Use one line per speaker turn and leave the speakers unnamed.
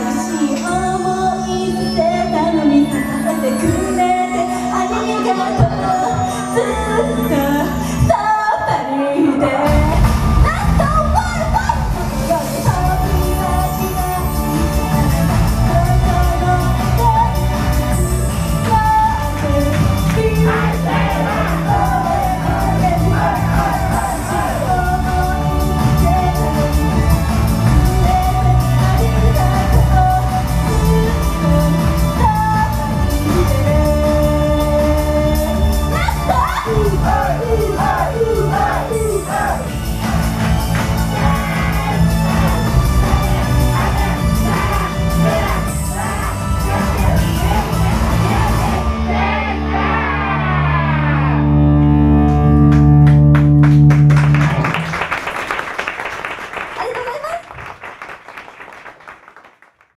しい思い捨てたのにてくれてありがとう。ずっと